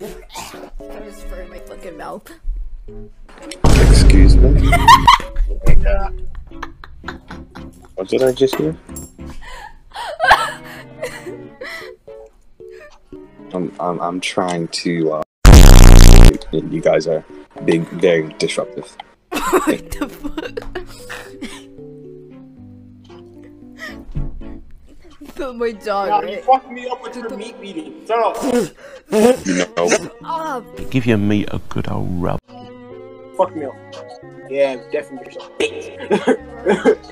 I just fur my fucking mouth. Excuse me? what did I just hear? I'm, I'm, I'm trying to, uh, you guys are being very disruptive. what the fuck? my dog, Nah, you right? fucked me up with your meat eating. Stop. No. Ah, Give your meat a good old rub. Fuck me up. Yeah, definitely. you're so bitch.